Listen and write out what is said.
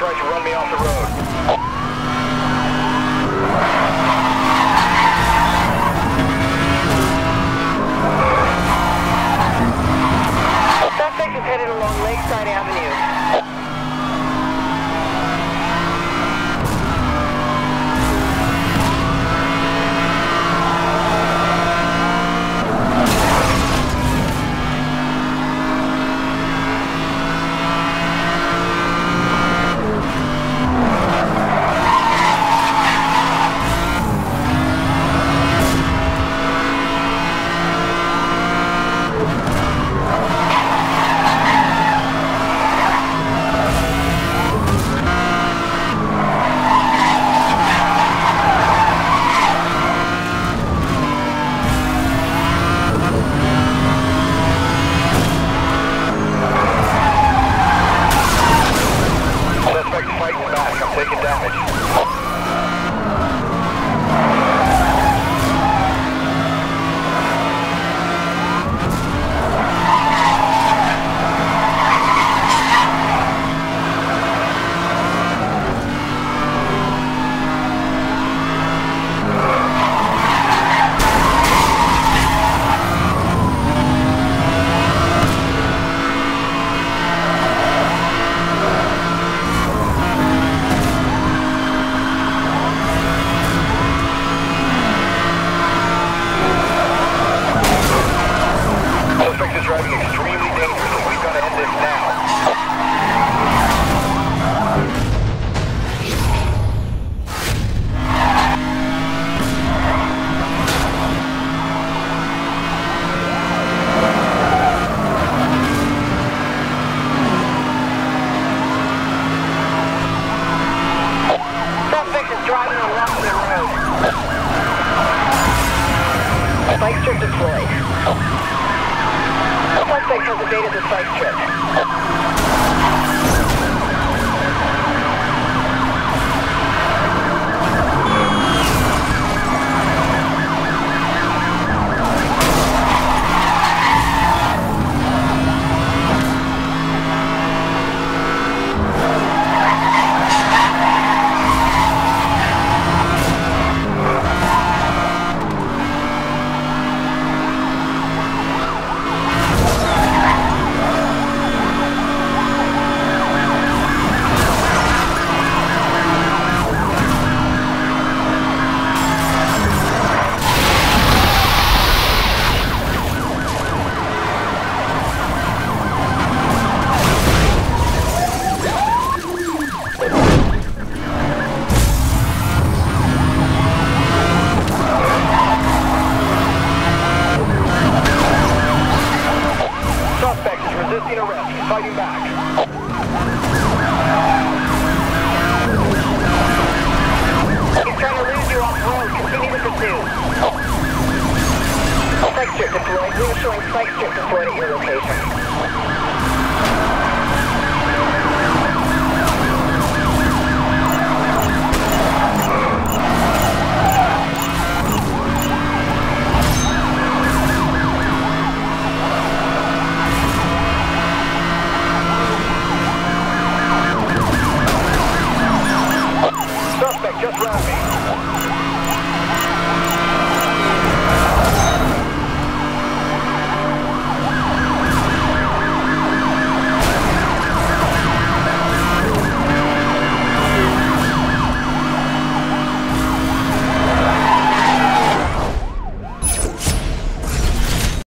tried to run me off the road. Deployed. Suspect has evaded the spike strip. Back. He's trying to lose you off road. Continue the pursuit. Spike strip deployed. Showing spike strip deployed at your location.